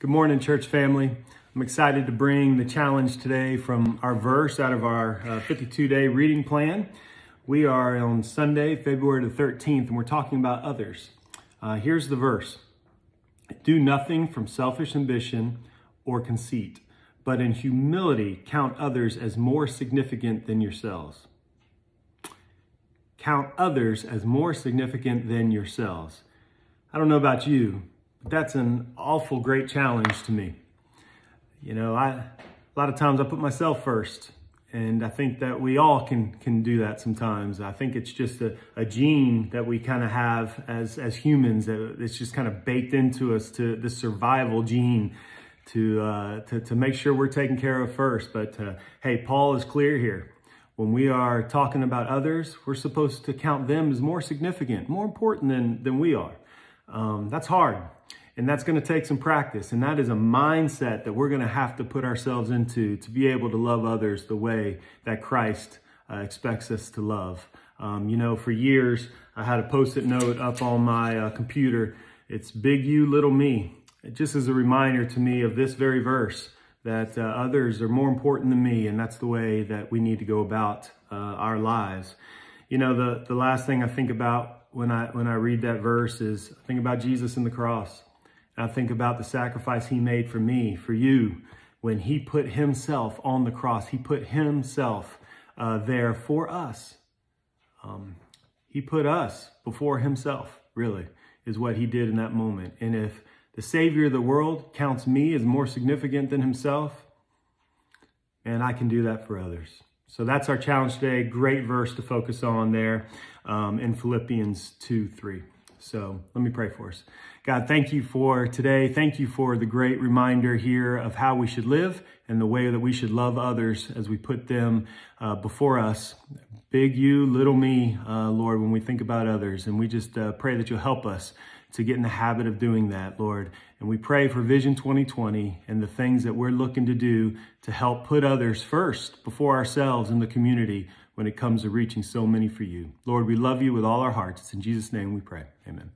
Good morning, church family. I'm excited to bring the challenge today from our verse out of our 52 uh, day reading plan. We are on Sunday, February the 13th, and we're talking about others. Uh, here's the verse Do nothing from selfish ambition or conceit, but in humility count others as more significant than yourselves. Count others as more significant than yourselves. I don't know about you, that's an awful great challenge to me. You know, I a lot of times I put myself first, and I think that we all can can do that sometimes. I think it's just a, a gene that we kind of have as as humans that it's just kind of baked into us to the survival gene to uh, to to make sure we're taken care of first. But uh, hey, Paul is clear here. When we are talking about others, we're supposed to count them as more significant, more important than than we are. Um, that's hard. And that's going to take some practice. And that is a mindset that we're going to have to put ourselves into to be able to love others the way that Christ uh, expects us to love. Um, you know, for years, I had a post it note up on my uh, computer. It's big you, little me. It just is a reminder to me of this very verse that uh, others are more important than me. And that's the way that we need to go about uh, our lives. You know, the, the last thing I think about when I, when I read that verse is I think about Jesus and the cross. I think about the sacrifice he made for me, for you, when he put himself on the cross. He put himself uh, there for us. Um, he put us before himself, really, is what he did in that moment. And if the Savior of the world counts me as more significant than himself, and I can do that for others. So that's our challenge today. Great verse to focus on there um, in Philippians 2 3. So let me pray for us. God, thank you for today. Thank you for the great reminder here of how we should live and the way that we should love others as we put them uh, before us. Big you, little me, uh, Lord, when we think about others. And we just uh, pray that you'll help us to get in the habit of doing that, Lord. And we pray for Vision 2020 and the things that we're looking to do to help put others first before ourselves in the community when it comes to reaching so many for you. Lord, we love you with all our hearts. It's in Jesus' name we pray. Amen.